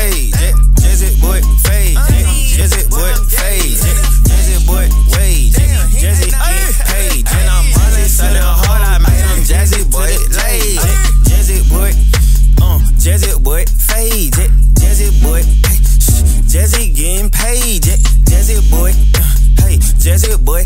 fade. Jazzy boy fade. Jazzy boy fade. Jazzy boy wave. Jazzy get paid. And I'm really the hard. I made them Jazzy boy late. Jazzy boy, uh, Jazzy boy fade. Jazzy boy, Jazzy getting paid. Jazzy boy, uh, hey, Jazzy boy.